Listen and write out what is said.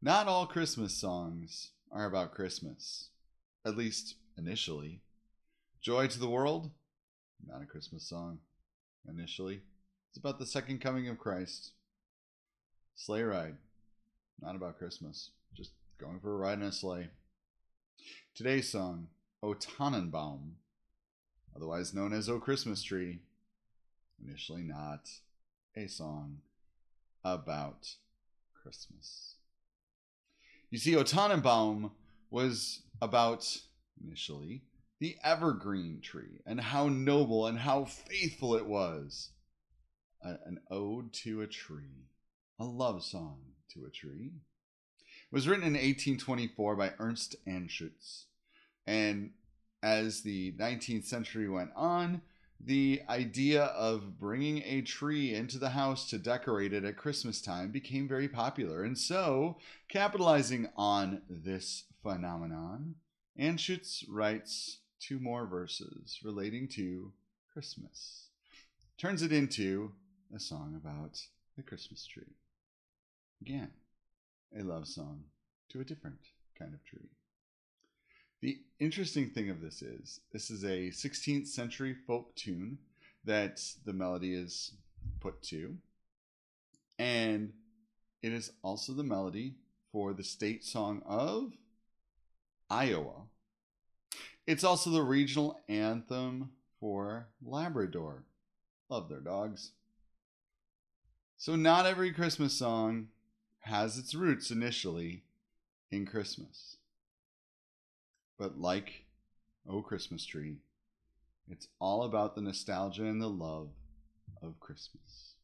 Not all Christmas songs are about Christmas, at least initially. Joy to the World, not a Christmas song initially. It's about the second coming of Christ. Sleigh Ride, not about Christmas, just going for a ride in a sleigh. Today's song, O Tannenbaum, otherwise known as O Christmas Tree, initially not a song about Christmas. You see, O Tannenbaum was about, initially, the evergreen tree and how noble and how faithful it was. A, an ode to a tree, a love song to a tree. It was written in 1824 by Ernst Anschutz. And as the 19th century went on, the idea of bringing a tree into the house to decorate it at Christmas time became very popular. And so, capitalizing on this phenomenon, Anschutz writes two more verses relating to Christmas, turns it into a song about the Christmas tree. Again, a love song to a different kind of tree. The interesting thing of this is, this is a 16th century folk tune that the melody is put to, and it is also the melody for the state song of Iowa. It's also the regional anthem for Labrador. Love their dogs. So, not every Christmas song has its roots initially in Christmas. But like Oh Christmas Tree, it's all about the nostalgia and the love of Christmas.